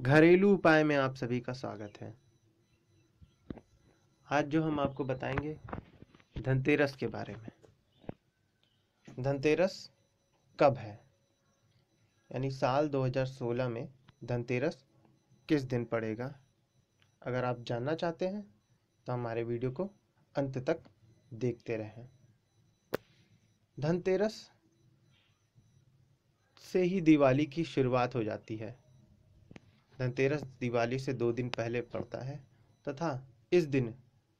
घरेलू उपाय में आप सभी का स्वागत है। आज जो हम आपको बताएँगे, धनतेरस के बारे में। धनतेरस कब है? यानी साल 2016 में धनतेरस किस दिन पड़ेगा? अगर आप जानना चाहते हैं तो हमारे वीडियो को अंत तक देखते रहें। धनतेरस से ही दिवाली की शुरुआत हो जाती है। धनतेरस दिवाली से दो दिन पहले पड़ता है, तथा इस दिन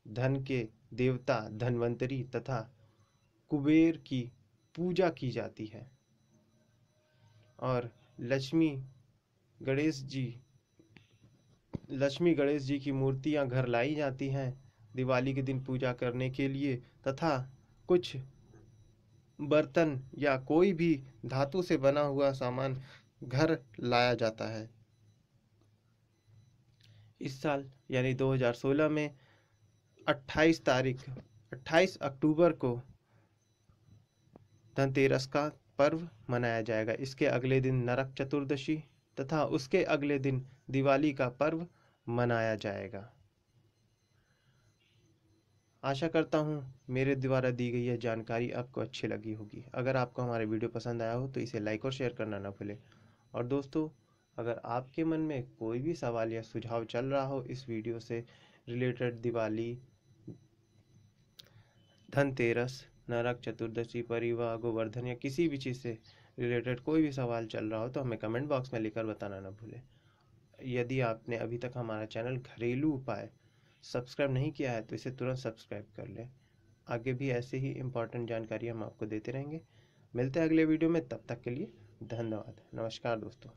धन के देवता, धनवंतरी तथा कुबेर की पूजा की जाती है। और लक्ष्मी गणेश जी, लक्ष्मी गणेश जी की मूर्तियाँ घर लाई जाती हैं दिवाली के दिन पूजा करने के लिए, तथा कुछ बर्तन या कोई भी धातु से बना हुआ सामान घर लाया जाता है। इस साल, यानी 2016 में 28 तारीख 28 अक्टूबर को धनतेरस का पर्व मनाया जाएगा। इसके अगले दिन नरक चतुर्दशी तथा उसके अगले दिन दिवाली का पर्व मनाया जाएगा। आशा करता हूँ मेरे द्वारा दी गई यह जानकारी आपको अच्छी लगी होगी। अगर आपको हमारे वीडियो पसंद आया हो तो इसे लाइक और शेयर करना ना भूलें। और दोस्तों अगर आपके मन में कोई भी सवाल या सुझाव चल रहा हो इस वीडियो से रिलेटेड, दिवाली, धनतेरस, नरक चतुर्दशी, परिवार, गोवर्धन या किसी भी चीज़ से रिलेटेड कोई भी सवाल चल रहा हो तो हमें कमेंट बॉक्स में लिखकर बताना ना भूलें। यदि आपने अभी तक हमारा चैनल घरेलू उपाय सब्सक्राइब नहीं किया है तो इसे तुरंत सब्सक्राइब कर लें। आगे भी ऐसे ही इम्पोर्टेंट जानकारी हम आपको देते रहेंगे। मिलते हैं अगले वीडियो में, तब तक के लिए धन्यवाद। नमस्कार दोस्तों।